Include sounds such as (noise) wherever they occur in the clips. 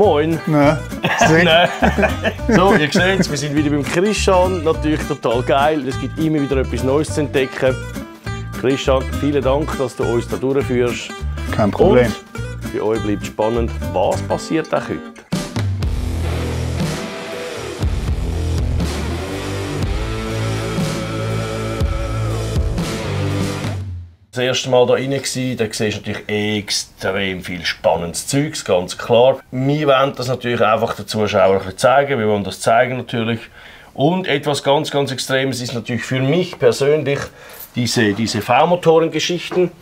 Moin. Ne? Nein. (laughs) so, ihr seht wir sind wieder beim Christian. Natürlich total geil. Es gibt immer wieder etwas Neues zu entdecken. Christian, vielen Dank, dass du uns da durchführst. Kein Problem. Und bei euch bleibt spannend, was passiert auch heute. Das erste Mal da rein gewesen, da siehst du natürlich extrem viel spannendes Zeugs, ganz klar. Wir wollen das natürlich einfach den Zuschauern ein bisschen zeigen, wir wollen das zeigen natürlich. Und etwas ganz, ganz Extremes ist natürlich für mich persönlich diese, diese V-Motoren-Geschichten.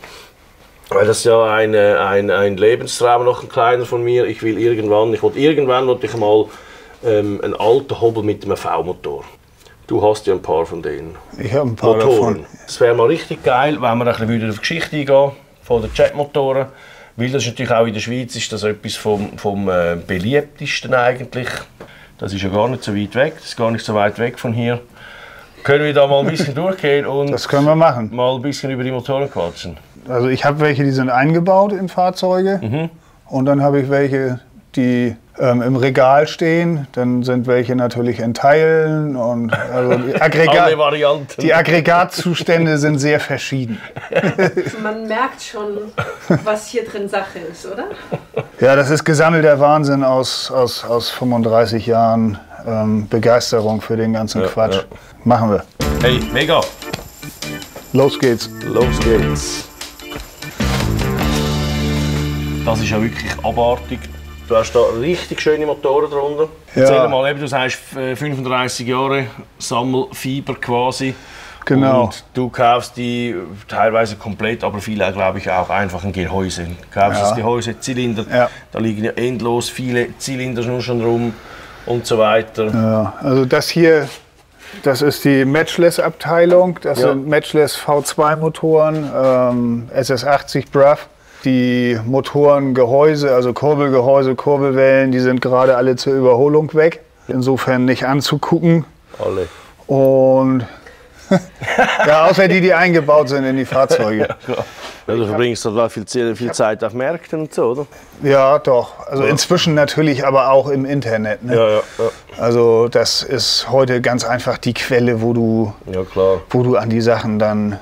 Weil das ist ja ein, ein, ein Lebenstraum noch ein kleiner von mir. Ich will irgendwann, ich wollte irgendwann wollte ich mal ähm, einen alten Hobel mit einem V-Motor. Du hast ja ein paar von denen. Ich habe ein paar Motoren. davon. Es wäre mal richtig geil, wenn wir ein bisschen wieder auf die Geschichte eingehen von den Jetmotoren. Weil das ist natürlich auch in der Schweiz ist das etwas vom, vom äh, beliebtesten eigentlich. Das ist ja gar nicht so weit weg, das ist gar nicht so weit weg von hier. Können wir da mal ein bisschen (laughs) durchgehen und Das können wir machen. mal ein bisschen über die Motoren quatschen? Also ich habe welche, die sind eingebaut in Fahrzeuge. Mhm. Und dann habe ich welche, die ähm, im Regal stehen. Dann sind welche natürlich in Teilen. Und also die, (laughs) Alle Aggregat, Varianten. die Aggregatzustände sind sehr verschieden. Man merkt schon, was hier drin Sache ist, oder? Ja, das ist gesammelter Wahnsinn aus, aus, aus 35 Jahren ähm, Begeisterung für den ganzen Ja, Quatsch. ja. Machen wir. Hey, mega! Los geht's. Los geht's! Das ist ja wirklich abartig. Du hast da richtig schöne Motoren drunter. Ja. Erzähl mal, eben, du sagst äh, 35 Jahre Sammelfieber quasi. Genau. Und du kaufst die teilweise komplett, aber viele glaube ich auch einfach in Gehäuse. Du kaufst Ja. das Gehäuse, Zylinder, Ja. da liegen ja endlos viele Zylinder nur schon rum und so weiter. Ja, also das hier, das ist die Matchless-Abteilung. Das Ja. sind Matchless V2-Motoren, ähm, SS80 Bruff. Die Motorengehäuse, also Kurbelgehäuse, Kurbelwellen, die sind gerade alle zur Überholung weg. Insofern nicht anzugucken. Alle. Und (laughs) ja, außer die, die eingebaut sind in die Fahrzeuge. Ja, du verbringst da viel, viel Zeit auf Märkten und so, oder? Ja, doch. Also inzwischen natürlich, aber auch im Internet. Ne? Ja, ja, ja. Also das ist heute ganz einfach die Quelle, wo du, Ja, klar. wo du an die Sachen dann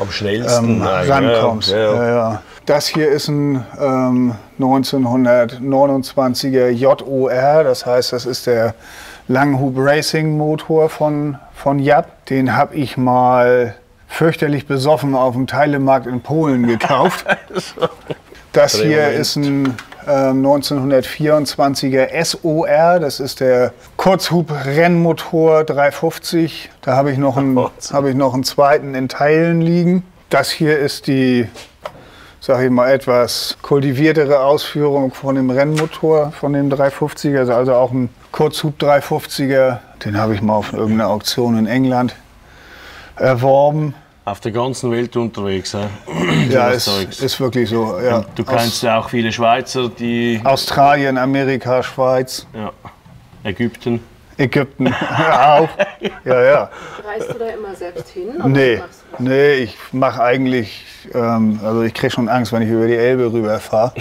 Am schnellsten ähm, rankommst. Ja, ja. Das hier ist ein ähm, 1929er JOR, das heißt, das ist der Langhub Racing Motor von, von Jap. Den habe ich mal fürchterlich besoffen auf dem Teilemarkt in Polen gekauft. (laughs) Das hier ist ein ähm, 1924er SOR, das ist der Kurzhub-Rennmotor 350. Da habe ich, noch einen- Wahnsinn. habe ich noch einen zweiten in Teilen liegen. Das hier ist die, sag ich mal, etwas kultiviertere Ausführung von dem Rennmotor, von dem 350er, also- also auch ein Kurzhub 350er. Den habe ich mal auf irgendeiner Auktion in England erworben. Auf der ganzen Welt unterwegs. (clears throat) Ja, Ja, ist, ist wirklich so. Ja. Du kennst ja auch viele Schweizer, die. Australien, Amerika, Schweiz, Ja, Ägypten. Ägypten (laughs) auch. Ja, ja. Reist du da immer selbst hin? oder Nee, nee, ich mache eigentlich, ähm, also ich kriege schon Angst, wenn ich über die Elbe rüberfahre.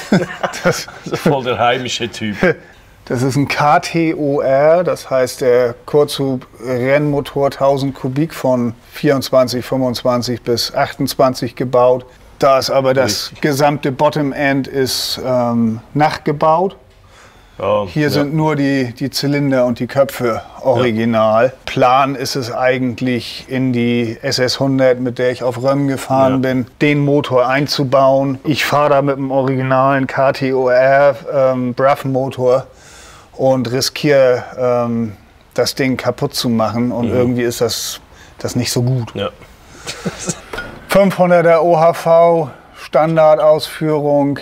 (laughs) das, Voll der heimische Typ. (laughs) das ist ein KTOR, das heißt der Kurzhub Rennmotor 1000 Kubik von 24, 25 bis 28 gebaut. Da ist aber das gesamte Bottom End ist ähm, nachgebaut. Ja, Hier ja. sind nur die, die Zylinder und die Köpfe original. Plan ist es eigentlich, in die SS100, mit der ich auf Röm gefahren Ja. bin, den Motor einzubauen. Ich fahre da mit dem originalen KTOR ähm, Bruff-Motor und riskiere, ähm, das Ding kaputt zu machen. Und irgendwie ist das, das nicht so gut. Ja. 500er OHV, Standardausführung,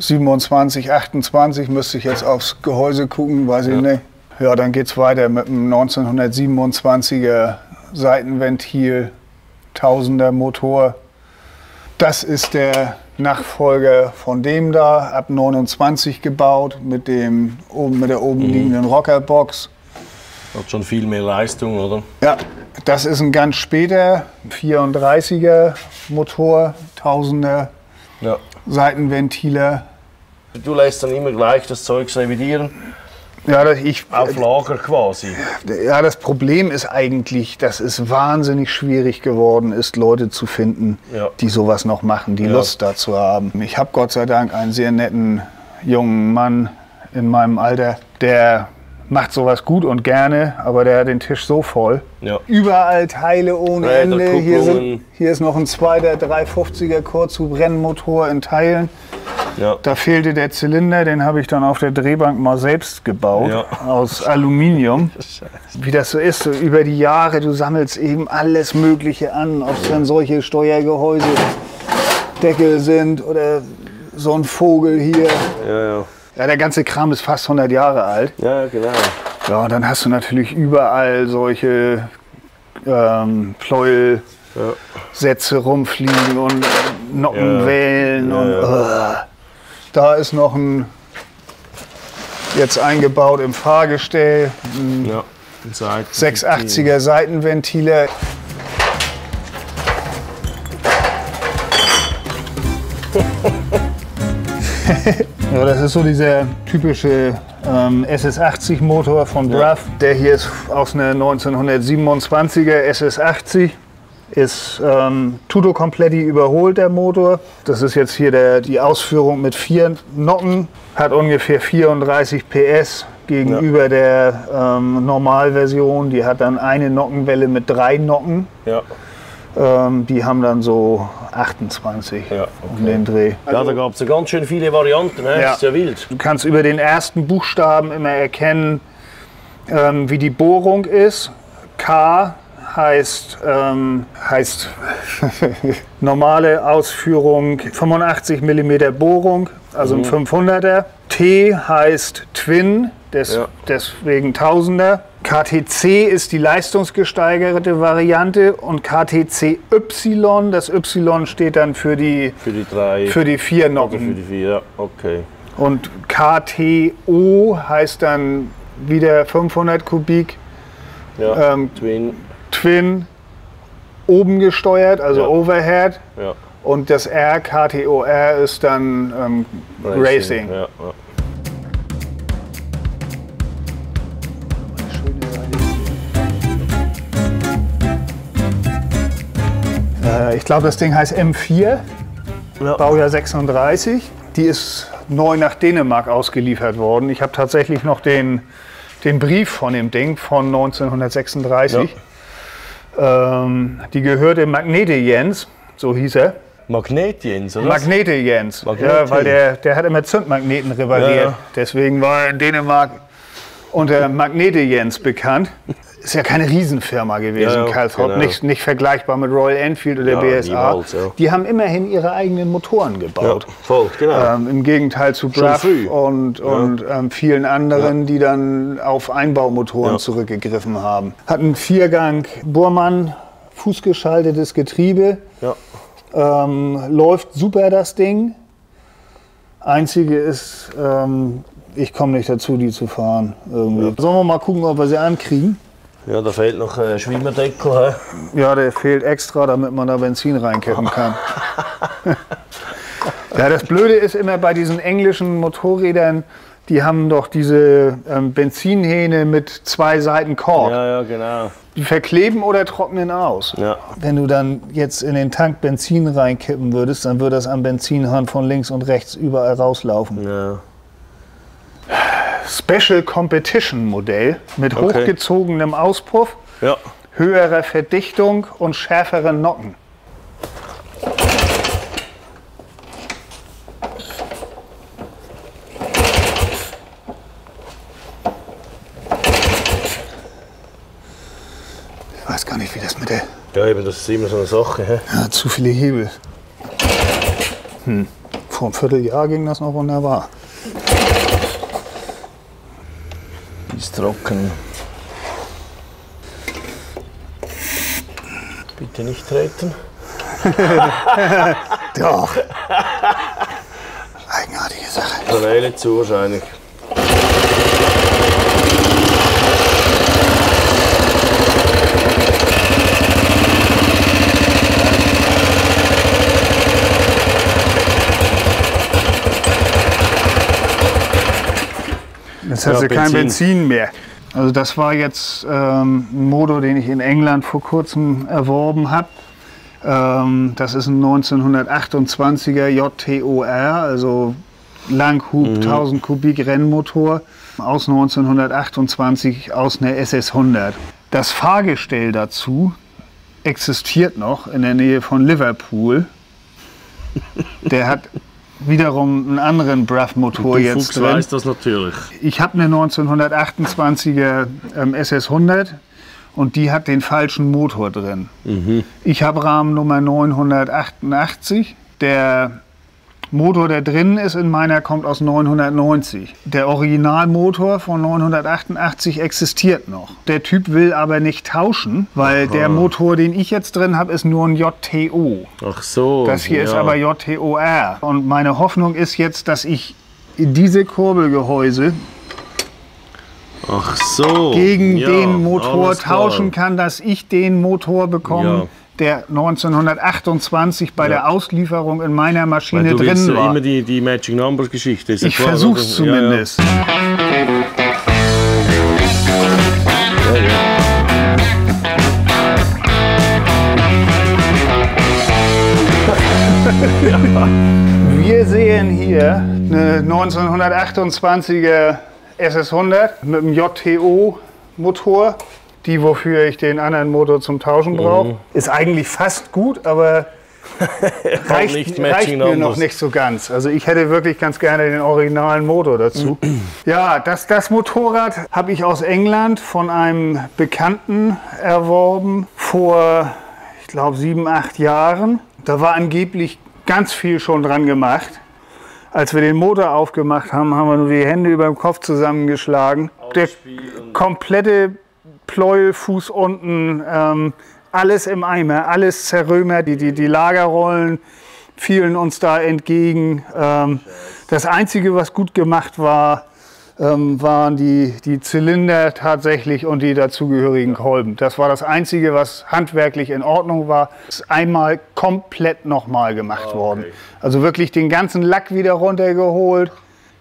27, 28 müsste ich jetzt aufs Gehäuse gucken, weiß ich nicht. Ja, dann geht's weiter mit einem 1927er Seitenventil, 1000er Motor. Das ist der Nachfolger von dem da, ab 29 gebaut, mit, dem, oben, mit der oben liegenden Rockerbox. Hat schon viel mehr Leistung, oder? Ja, das ist ein ganz später 34er Motor, 1000er Ja. Seitenventiler. Du lässt dann immer gleich das Zeug revidieren, Ja, ich, auf Lager quasi. ja, das Problem ist eigentlich, dass es wahnsinnig schwierig geworden ist, Leute zu finden, Ja. die sowas noch machen, die Ja. Lust dazu haben. Ich habe Gott sei Dank einen sehr netten jungen Mann in meinem Alter, der macht sowas gut und gerne, aber der hat den Tisch so voll. Ja. Überall Teile ohne Räder, Ende. Hier, sind, hier ist noch ein zweiter 350er Kurzhub-Rennmotor in Teilen. Ja. Da fehlte der Zylinder, den habe ich dann auf der Drehbank mal selbst gebaut, Ja. aus Aluminium. (laughs) Wie das so ist, so über die Jahre, du sammelst eben alles Mögliche an, ob es dann solche Steuergehäuse, Deckel sind oder so ein Vogel hier. Ja, ja. Ja, der ganze Kram ist fast 100 Jahre alt. Ja, genau. Ja, und dann hast du natürlich überall solche ähm, Pleuelsätze rumfliegen und Nockenwellen. Ja. Und, Ja, äh, da ist noch ein, jetzt eingebaut im Fahrgestell, ein Ja. Seiten. 680er Seitenventile. (laughs) ja, das ist so dieser typische ähm, SS80 Motor von Bruff. Der hier ist aus einer 1927er SS80. Ist ähm, Tudo Completi überholt, der Motor. Das ist jetzt hier der, die Ausführung mit vier Nocken. Hat ungefähr 34 PS gegenüber der ähm, Normalversion. Die hat dann eine Nockenwelle mit drei Nocken. Ja. Ähm, die haben dann so 28 Ja, um den Dreh. ja, da gab es ja ganz schön viele Varianten. Ne? Ja. Das ist ja wild. Du kannst über den ersten Buchstaben immer erkennen, ähm, wie die Bohrung ist. K heißt, ähm, heißt (laughs) normale Ausführung 85 mm Bohrung, also ein 500er. T heißt Twin, des, Ja. deswegen Tausender. KTC ist die leistungsgesteigerte Variante und KTCY, das Y steht dann für die, Für die drei. für die vier oder für Nocken. die vier. Okay. Und KTO heißt dann wieder 500 Kubik Ja. Ähm, Twin. Twin oben gesteuert, also Ja. Overhead. Ja. Und das R, KTOR, ist dann ähm, Racing. Ja, ja. Äh, ich glaube, das Ding heißt M4, Ja. Baujahr 36. Die ist neu nach Dänemark ausgeliefert worden. Ich habe tatsächlich noch den, den Brief von dem Ding von 1936. Ähm, die gehörte Magnete Jens, so hieß er. Magnet Jens, oder? Magnete Jens. Magnete. Ja, weil der, der hat immer Zündmagneten repariert. Ja. Deswegen war er in Dänemark unter Magnete Jens bekannt. Ist ja keine Riesenfirma gewesen, Ja, ja, Calthorpe. genau. Nicht, nicht vergleichbar mit Royal Enfield oder Ja, BSA. niemals, ja. Die haben immerhin ihre eigenen Motoren ja, gebaut. voll, genau. Ähm, Im Gegenteil zu früh. und, und ähm, vielen anderen, die dann auf Einbaumotoren Ja. zurückgegriffen haben. Hat einen Viergang Burmann, fußgeschaltetes Getriebe. ja. Ähm, läuft super das Ding. Einzige ist, ähm, ich komme nicht dazu, die zu fahren. Irgendwie. Sollen wir mal gucken, ob wir sie ankriegen? ja, da fehlt noch ein Schwimmerdeckel. hä? Ja, der fehlt extra, damit man da Benzin reinkippen kann. (laughs) ja, das Blöde ist immer bei diesen englischen Motorrädern, die haben doch diese ähm, Benzinhähne mit zwei Seiten Kork. Ja, ja, genau. Die verkleben oder trocknen aus. Ja. Wenn du dann jetzt in den Tank Benzin reinkippen würdest, dann würde das am Benzinhahn von links und rechts überall rauslaufen. ja. Special Competition Modell mit Okay. hochgezogenem Auspuff, Ja. höherer Verdichtung und schärferen Nocken. Ich weiß gar nicht, wie das mit der Ja, eben, das ist immer so eine Sache. Hä? Ja, zu viele Hebel. Hm. Vor einem Vierteljahr ging das noch wunderbar. Ist trocken. Bitte nicht treten. (laughs) Doch. Eigenartige Sache. Kanäle zu wahrscheinlich. Jetzt hast Ja, du kein Benzin. Mehr. Also das war jetzt ähm, ein Motor, den ich in England vor kurzem erworben habe. Ähm, das ist ein 1928er JTOR, also Langhub 1000 Kubik Rennmotor aus 1928 aus einer SS100. Das Fahrgestell dazu existiert noch in der Nähe von Liverpool. Der hat wiederum einen anderen Braff-Motor Der jetzt Fuchs drin. weiß das natürlich. Ich habe eine 1928er ähm, SS100 und die hat den falschen Motor drin. Ich habe Rahmennummer 988. Der Motor, der drin ist in meiner, kommt aus 990. Der Originalmotor von 988 existiert noch. Der Typ will aber nicht tauschen, weil der Motor, den ich jetzt drin habe, ist nur ein JTO. Ach so. Das hier ist ja. aber JTOR. Und meine Hoffnung ist jetzt, dass ich diese Kurbelgehäuse Ach so. gegen ja, den Motor tauschen kann, dass ich den Motor bekomme, Ja. Der 1928 bei Ja. der Auslieferung in meiner Weil Maschine du willst drin war. immer die, die Matching Numbers Geschichte. ist Ich? Ja, ja. zumindest. Ja. Wir sehen hier eine 1928er SS100 mit einem JTO-Motor. Die, wofür ich den anderen Motor zum Tauschen brauche. Ist eigentlich fast gut, aber (laughs) reicht, nicht reicht mir noch nicht so ganz. Also ich hätte wirklich ganz gerne den originalen Motor dazu. (clears throat) ja, das, das Motorrad habe ich aus England von einem Bekannten erworben vor, ich glaube, sieben, acht Jahren. Da war angeblich ganz viel schon dran gemacht. Als wir den Motor aufgemacht haben, haben wir nur die Hände über dem Kopf zusammengeschlagen. Der komplette Pleuelfuß unten, ähm, alles im Eimer, alles zerrömert. Die, die, die Lagerrollen fielen uns da entgegen. Ähm, das Einzige, was gut gemacht war, ähm, waren die, die Zylinder tatsächlich und die dazugehörigen Kolben. Das war das Einzige, was handwerklich in Ordnung war. Ist einmal komplett nochmal gemacht worden. Also wirklich den ganzen Lack wieder runtergeholt.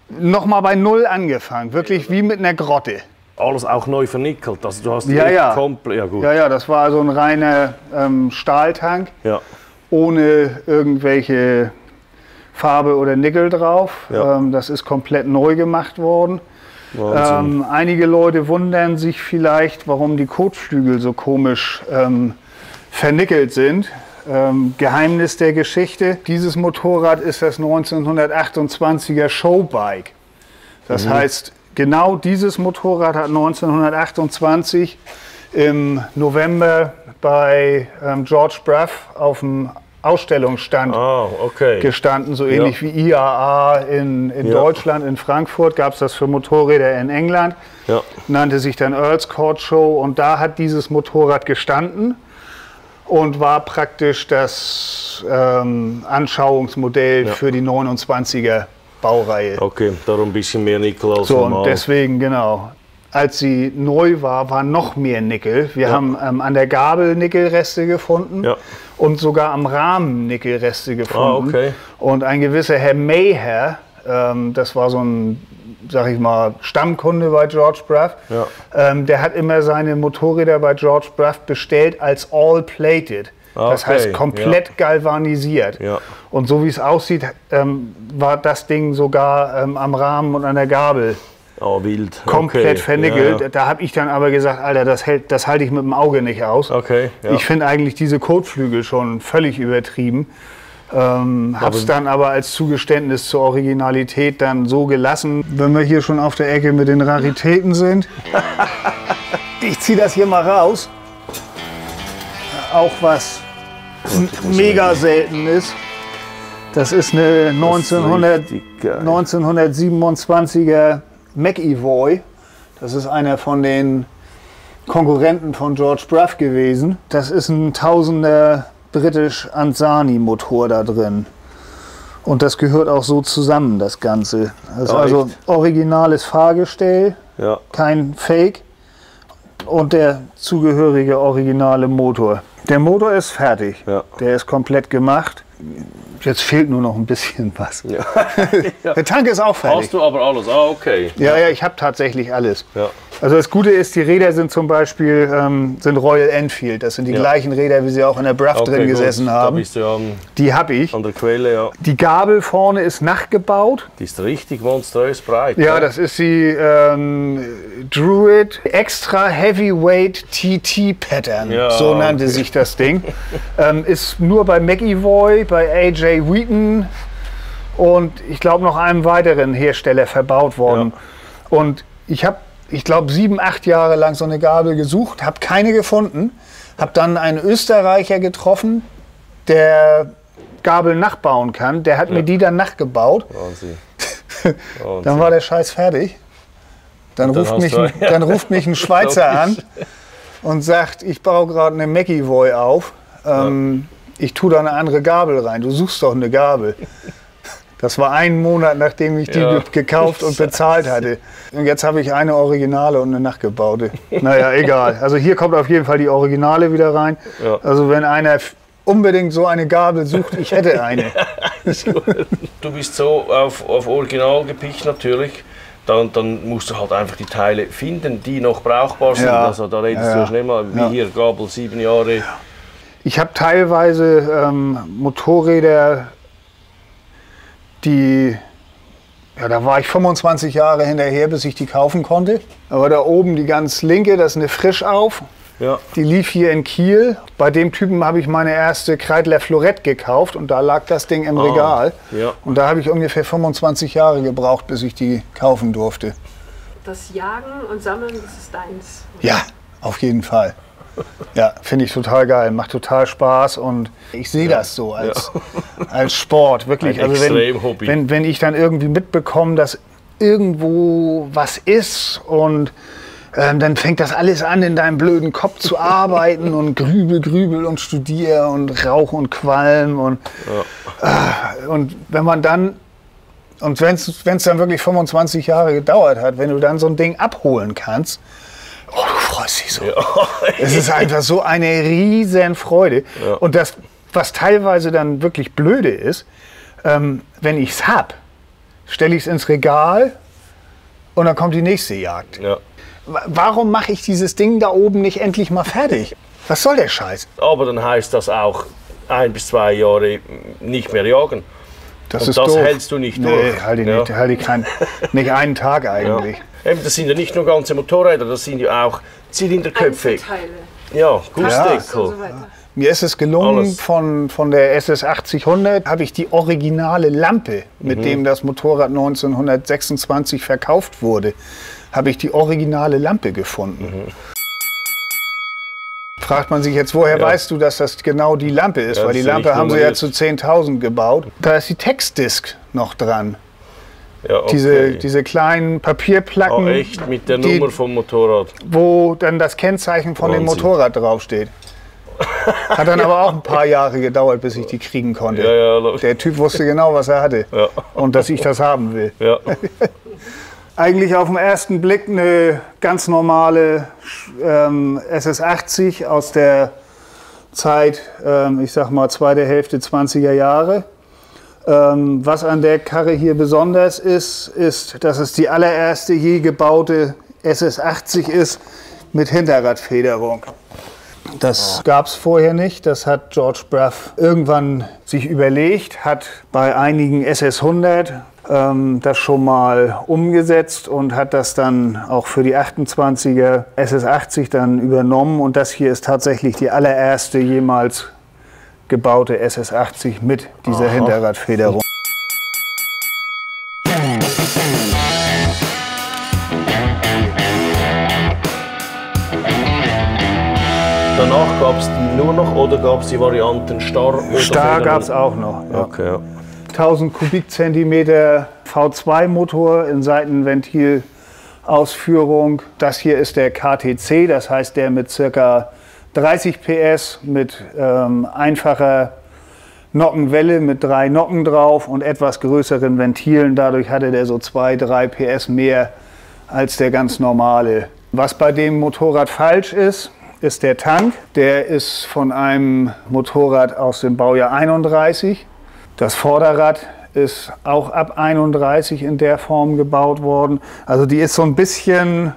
Nochmal bei Null angefangen. Wirklich wie mit einer Grotte. Alles auch neu vernickelt. Also du hast Ja, ja. komplett. Ja, gut. Ja, ja, das war also ein reiner ähm, Stahltank Ja. ohne irgendwelche Farbe oder Nickel drauf. Ja. Ähm, das ist komplett neu gemacht worden. Ähm, einige Leute wundern sich vielleicht, warum die Kotflügel so komisch ähm, vernickelt sind. Ähm, Geheimnis der Geschichte. Dieses Motorrad ist das 1928er Showbike. Das heißt, genau dieses Motorrad hat 1928 im November bei ähm, George Bruff auf dem Ausstellungsstand ah, okay. gestanden, so ähnlich wie IAA in, in Ja. Deutschland, in Frankfurt gab es das für Motorräder in England, Ja. nannte sich dann Earls Court Show und da hat dieses Motorrad gestanden und war praktisch das ähm, Anschauungsmodell Ja. für die 29er Baureihe. Okay, darum ein bisschen mehr Nickel als So, und deswegen, genau. Als sie neu war, war noch mehr Nickel. Wir haben ähm, an der Gabel Nickelreste gefunden Ja. und sogar am Rahmen Nickelreste gefunden. Ah, okay. Und ein gewisser Herr Mayher, ähm, das war so ein, sag ich mal, Stammkunde bei George Bruff, Ja. ähm, der hat immer seine Motorräder bei George Bruff bestellt als all-plated. Ah, Das okay, heißt komplett galvanisiert. Ja. Und so wie es aussieht, ähm, war das Ding sogar ähm, am Rahmen und an der Gabel Ah, wild. komplett okay. vernickelt. Ja, ja. Da habe ich dann aber gesagt, Alter, das, hält, das halte ich mit dem Auge nicht aus. Okay, ja. Ich finde eigentlich diese Kotflügel schon völlig übertrieben. Ähm, hab's dann aber als Zugeständnis zur Originalität dann so gelassen. Wenn wir hier schon auf der Ecke mit den Raritäten sind, (laughs) ich ziehe das hier mal raus. Auch was mega selten ist. Das ist eine 1900, richtig geil. 1927er McEvoy. Das ist einer von den Konkurrenten von George Bruff gewesen. Das ist ein Tausender British Ansani Motor da drin. Und das gehört auch so zusammen, das Ganze. Das ist Ah, also echt? originales Fahrgestell, Ja. kein Fake. Und der zugehörige originale Motor. Der Motor ist fertig. Ja. Der ist komplett gemacht. Jetzt fehlt nur noch ein bisschen (laughs) was. Ja. (laughs) Der Tank ist auch fertig. Hast du aber alles? Ah, okay. Ja, ja, ich habe tatsächlich alles. Ja. Also das Gute ist, die Räder sind zum Beispiel ähm, sind Royal Enfield. Das sind die Ja. gleichen Räder, wie sie auch in der Bruff Okay, drin gut. gesessen Da haben. bist du ja an, Die habe ich. an der Quelle, ja. Die Gabel vorne ist nachgebaut. Die ist richtig monströs breit. Ja, das ist die ähm, Druid Extra Heavyweight TT Pattern. Ja, so nannte okay. sich das Ding. ähm, ist nur bei McEvoy, bei AJ Wheaton und ich glaube noch einem weiteren Hersteller verbaut worden. Und ich habe, ich glaube, sieben, acht Jahre lang so eine Gabel gesucht, habe keine gefunden. Habe dann einen Österreicher getroffen, der Gabel nachbauen kann. Der hat mir die dann nachgebaut. Wahnsinn. (laughs) Dann war der Scheiß fertig. Dann, dann ruft, mich, ein, (laughs) dann ruft mich ein Schweizer an und sagt, ich baue gerade eine McEvoy auf. Ähm, Ich tue da eine andere Gabel rein. Du suchst doch eine Gabel. Das war ein Monat, nachdem ich die Ja. ge- gekauft und (laughs) bezahlt hatte. Und jetzt habe ich eine Originale und eine nachgebaute. Naja, (laughs) egal. Also hier kommt auf jeden Fall die Originale wieder rein. Ja. Also wenn einer unbedingt so eine Gabel sucht, ich hätte eine. (laughs) Du bist so auf, auf Original gepicht natürlich. Dann, dann musst du halt einfach die Teile finden, die noch brauchbar sind. Ja. Also da redest Ja, du schnell mal, wie Ja. hier Gabel sieben Jahre. Ich habe teilweise ähm, Motorräder, die, ja, da war ich 25 Jahre hinterher, bis ich die kaufen konnte. Aber da oben die ganz linke, das ist eine Frischauf. Ja. Die lief hier in Kiel. Bei dem Typen habe ich meine erste Kreidler Florett gekauft und da lag das Ding im Regal. ja. Und da habe ich ungefähr 25 Jahre gebraucht, bis ich die kaufen durfte. Das Jagen und Sammeln, das ist deins. Ja, auf jeden Fall. Ja, finde ich total geil, macht total Spaß und ich sehe das so als, als Sport, wirklich. Ein also wenn, Extremhobby. wenn, wenn ich dann irgendwie mitbekomme, dass irgendwo was ist und ähm, dann fängt das alles an, in deinem blöden Kopf zu (laughs) arbeiten und grübel, grübel und studier und Rauch und Qualm und, ah, und wenn man dann und wenn es dann wirklich 25 Jahre gedauert hat, wenn du dann so ein Ding abholen kannst, oh, du freust dich so. (laughs) Es ist einfach so eine riesen Freude. Ja. Und das, was teilweise dann wirklich blöde ist, ähm, wenn ich es hab, stelle ich es ins Regal und dann kommt die nächste Jagd. Ja. Wa- Warum mache ich dieses Ding da oben nicht endlich mal fertig? Was soll der Scheiß? Aber dann heißt das auch ein bis zwei Jahre nicht mehr jagen. Das Und ist das doof. hältst du nicht nee, durch. Halt ich Ja. nicht, halt ich kein, nicht einen Tag Ja. eigentlich. Eben, das sind ja nicht nur ganze Motorräder, das sind ja auch Zylinderköpfe. Einzelteile Ja, und Gussdeckel. so weiter. Mir ist es gelungen, Alles. von, von der SS 8000 habe ich die originale Lampe, mit dem das Motorrad 1926 verkauft wurde, habe ich die originale Lampe gefunden. Fragt man sich jetzt, woher Ja. weißt du, dass das genau die Lampe ist? Ja, Weil die Lampe haben sie ja zu 10.000 gebaut. Da ist die Textdisk noch dran. Ja, okay. Diese, diese kleinen Papierplatten, Ah, echt, mit der die- Nummer vom Motorrad. wo dann das Kennzeichen von dem Wahnsinn. Motorrad draufsteht. Hat dann (laughs) aber auch ein paar Jahre gedauert, bis ich die kriegen konnte. Ja, ja. Der Typ wusste genau, was er hatte und dass ich das haben will. (laughs) Eigentlich auf den ersten Blick eine ganz normale ähm, SS80 aus der Zeit, ähm, ich sag mal, zweite Hälfte 20er Jahre. Ähm, was an der Karre hier besonders ist, ist, dass es die allererste je gebaute SS80 ist mit Hinterradfederung. Das gab es vorher nicht. Das hat George Bruff irgendwann sich überlegt, hat bei einigen SS100 ähm, das schon mal umgesetzt und hat das dann auch für die 28er SS80 dann übernommen. Und das hier ist tatsächlich die allererste jemals gebaute SS80 mit dieser Hinterradfederung. Danach gab es die nur noch oder gab es die Varianten Star Star gab es auch noch. Ja. Okay, ja. 1000 Kubikzentimeter V2-Motor in Seitenventilausführung. Das hier ist der KTC, das heißt der mit circa 30 PS, mit ähm, einfacher Nockenwelle mit drei Nocken drauf und etwas größeren Ventilen. Dadurch hatte der so 2, 3 PS mehr als der ganz normale. Was bei dem Motorrad falsch ist, ist der Tank. Der ist von einem Motorrad aus dem Baujahr 31. Das Vorderrad ist auch ab 31 in der Form gebaut worden. Also die ist so ein bisschen,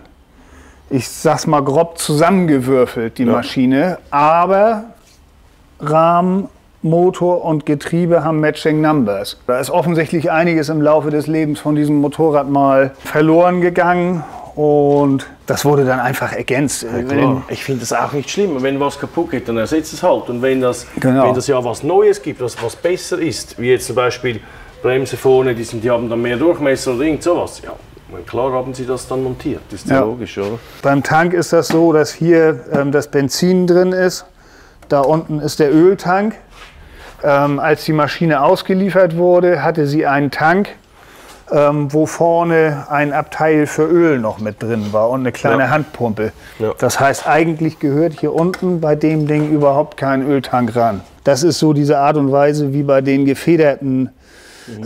ich sag's mal grob zusammengewürfelt, die Ja. Maschine. Aber Rahmen, Motor und Getriebe haben Matching Numbers. Da ist offensichtlich einiges im Laufe des Lebens von diesem Motorrad mal verloren gegangen und das wurde dann einfach ergänzt. Klar. Ich finde das auch nicht schlimm. Wenn was kaputt geht, dann ersetzt es halt. Und wenn das, Genau. wenn das ja was Neues gibt, was, was besser ist, wie jetzt zum Beispiel Bremse vorne, die, sind, die haben dann mehr Durchmesser oder irgend sowas, ja, klar haben sie das dann montiert. Das ist ja Ja. logisch, oder? Beim Tank ist das so, dass hier ähm, das Benzin drin ist. Da unten ist der Öltank. Ähm, als die Maschine ausgeliefert wurde, hatte sie einen Tank, ähm, wo vorne ein Abteil für Öl noch mit drin war und eine kleine Ja. Handpumpe. Ja. Das heißt, eigentlich gehört hier unten bei dem Ding überhaupt kein Öltank ran. Das ist so diese Art und Weise, wie bei den gefederten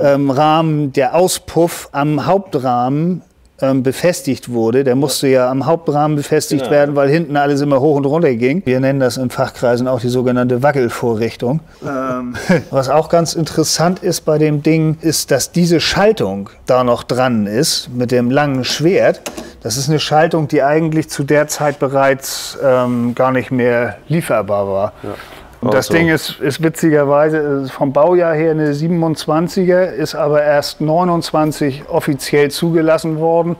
ähm, Rahmen der Auspuff am Hauptrahmen ähm, befestigt wurde. Der musste ja am Hauptrahmen befestigt Genau. werden, weil hinten alles immer hoch und runter ging. Wir nennen das in Fachkreisen auch die sogenannte Wackelvorrichtung. Ähm, (laughs) was auch ganz interessant ist bei dem Ding, ist, dass diese Schaltung da noch dran ist mit dem langen Schwert. Das ist eine Schaltung, die eigentlich zu der Zeit bereits ähm, gar nicht mehr lieferbar war. Und das Also. Ding ist, ist witzigerweise ist vom Baujahr her eine 27er, ist aber erst 29 offiziell zugelassen worden,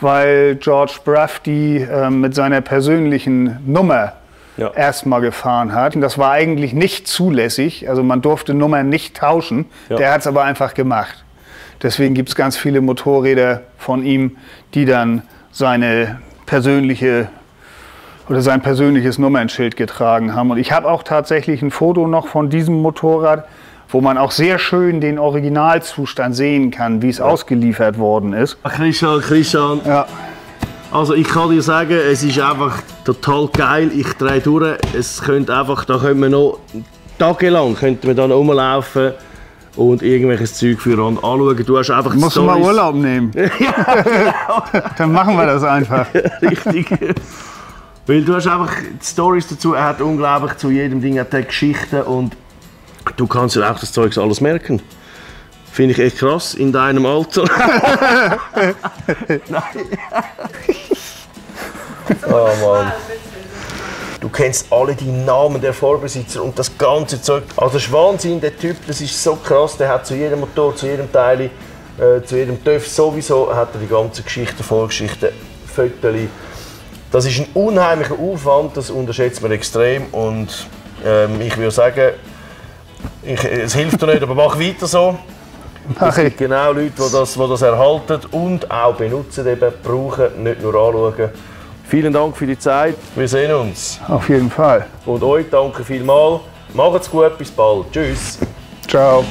weil George Bruff die ähm, mit seiner persönlichen Nummer Ja. erstmal gefahren hat. Und das war eigentlich nicht zulässig, also man durfte Nummern nicht tauschen. Ja. Der hat es aber einfach gemacht. Deswegen gibt es ganz viele Motorräder von ihm, die dann seine persönliche oder sein persönliches Nummernschild getragen haben. Und ich habe auch tatsächlich ein Foto noch von diesem Motorrad, wo man auch sehr schön den Originalzustand sehen kann, wie es ausgeliefert worden ist. Christian, Christian, Ja, also ich kann dir sagen, es ist einfach total geil. Ich drehe durch. Es könnte einfach, da können wir noch tagelang könnten wir dann rumlaufen und irgendwelches Zeug füreinander anschauen. Du hast einfach du mal Urlaub nehmen. (laughs) Dann machen wir das einfach. (laughs) Richtig. Weil du hast einfach Stories dazu, er hat unglaublich zu jedem Ding hat Geschichten und du kannst ja auch das Zeug alles merken. Finde ich echt krass in deinem Alter. (laughs) oh Mann. Du kennst alle die Namen der Vorbesitzer und das ganze Zeug. Also das ist Wahnsinn, der Typ, das ist so krass, der hat zu jedem Motor, zu jedem Teil, äh, zu jedem TÜV sowieso, hat er die ganze Geschichte, Vorgeschichte, Fotos. Das ist ein unheimlicher Aufwand, das unterschätzt man extrem und ähm, ich würde sagen, ich, es hilft dir nicht, aber mach weiter so. Mach Es gibt genau Leute, die das, die das erhalten und auch benutzen, eben, brauchen, nicht nur anschauen. Vielen Dank für die Zeit, wir sehen uns. Auf jeden Fall. Und euch danke vielmals. Macht's gut, bis bald. Tschüss. Ciao.